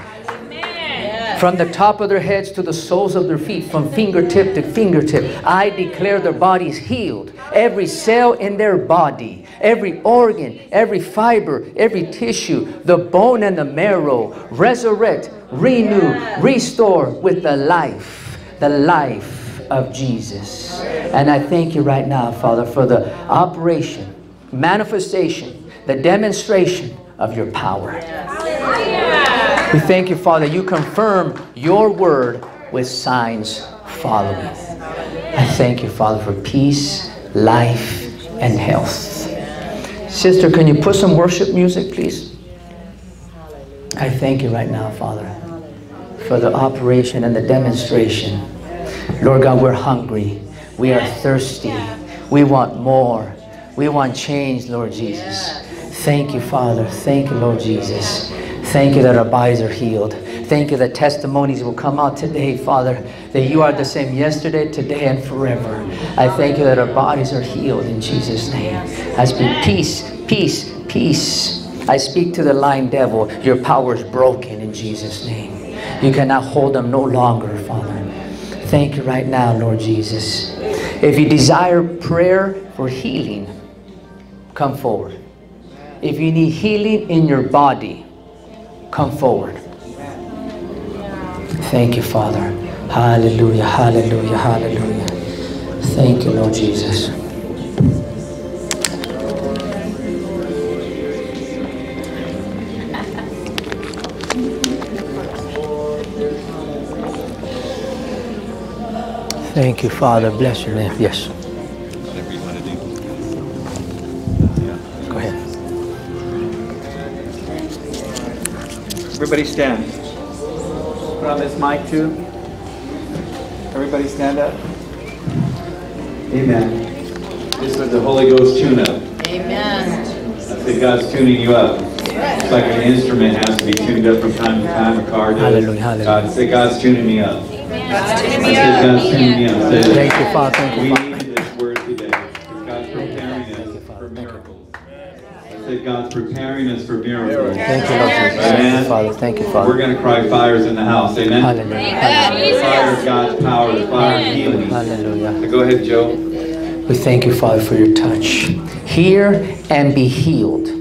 From the top of their heads to the soles of their feet, from fingertip to fingertip, I declare their bodies healed. Every cell in their body, every organ, every fiber, every tissue, the bone and the marrow, resurrect, renew, restore with the life, the life of Jesus. And I thank you right now, Father, for the operation, manifestation, the demonstration of your power. We thank you, Father, you confirm your word with signs following. I thank you, Father, for peace, life, and health. Sister, can you put some worship music, please? I thank you right now, Father, for the operation and the demonstration. Lord God, we're hungry. We are thirsty. We want more. We want change, Lord Jesus. Thank you, Father. Thank you, Lord Jesus. Thank you that our bodies are healed. Thank you that testimonies will come out today, Father, that you are the same yesterday, today, and forever. I thank you that our bodies are healed in Jesus' name. I speak peace, peace, peace. I speak to the lying devil. Your power is broken in Jesus' name. You cannot hold them no longer, Father. Thank you right now, Lord Jesus. If you desire prayer for healing, come forward. If you need healing in your body, come forward. Thank you, Father. Hallelujah, hallelujah, hallelujah. Thank you, Lord Jesus. Thank you, Father. Bless your name. Yes. Whatever you want to do. Go ahead. Everybody stand. Put on this mic too. Everybody stand up. Amen. This was the Holy Ghost tune-up. Amen. I said God's tuning you up. It's like an instrument has to be tuned up from time to time. A car does. Hallelujah, hallelujah. God say God's tuning me up. God's I said God's tuning me up. Say, Thank you, Father. Thank We you, Father. need this word today. God's preparing us for miracles. I said God's preparing us for miracles. Thank you, Lord Jesus. Thank you, Father. Thank you, We're going to cry fires in the house. Amen. Hallelujah. The fire of God's power, the fire of healing. Hallelujah. So go ahead, Joe. We thank you, Father, for your touch. Hear and be healed.